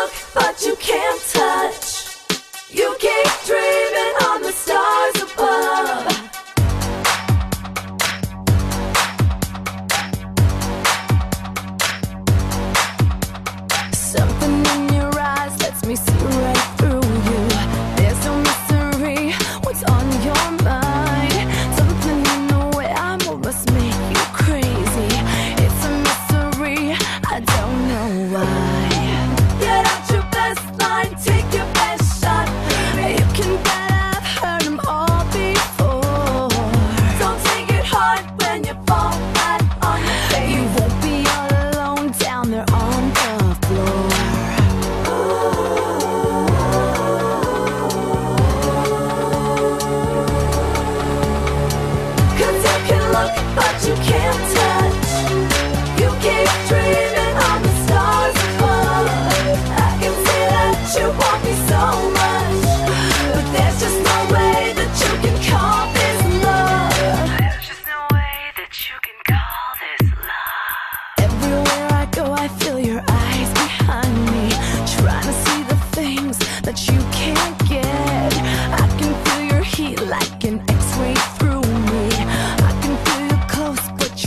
look, but you can't touch.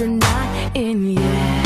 you're not in yet.